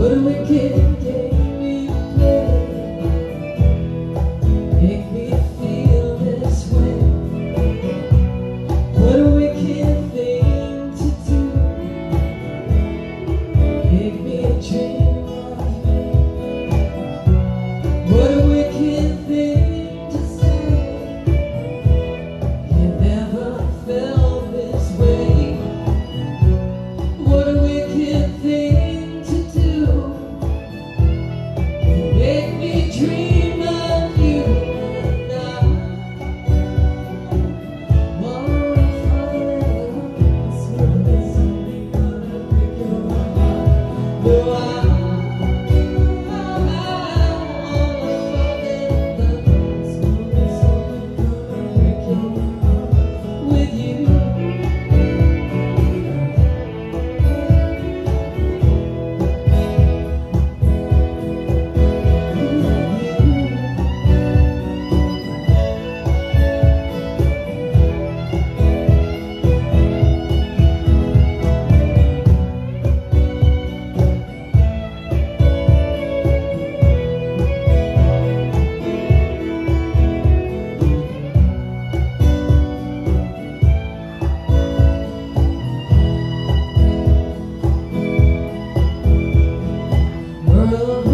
What a wicked game. love.